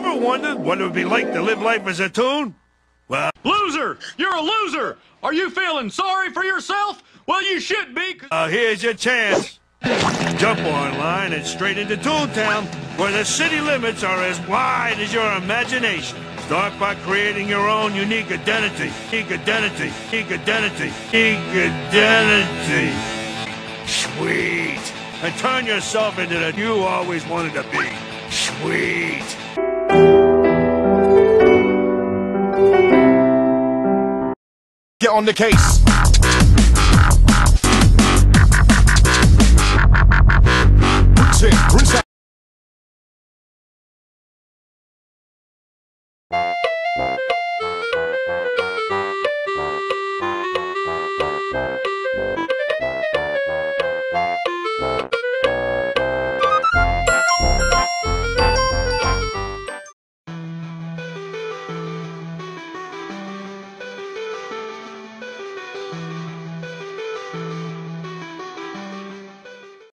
wondered what it would be like to live life as a toon? Well, Loser! You're a loser! Are you feeling sorry for yourself? Well, you should be. uh, here's your chance. Jump online and straight into Toontown, where the city limits are as wide as your imagination. Start by creating your own unique identity. Unique identity. Unique identity. Unique identity. Sweet. And turn yourself into the you always wanted to be. Sweet. Get on the case.